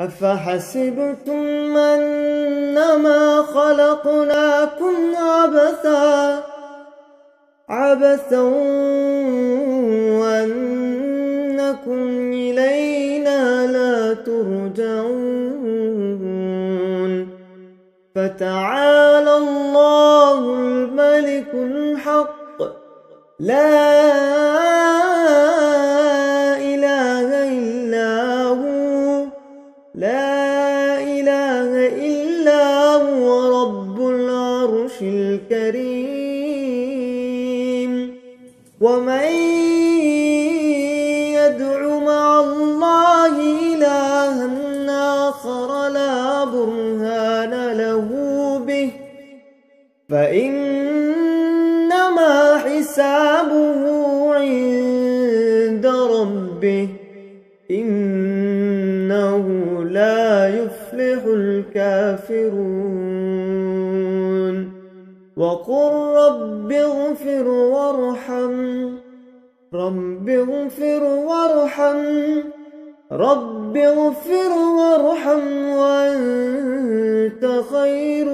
أفحسبتم أنما خلقناكم عبثا؟ عبثا وأنكم إلينا لا ترجعون فتعالى الله الملك الحق. لا إله إلا هو رب العرش الكريم. ومن يدع مع الله إلها آخر لا برهان له به. فإنما حسابه عند ربه. إنه لا يفلح الكافرون. وقل رب اغفر وارحم رب اغفر وارحم رب اغفر وارحم وأنت خير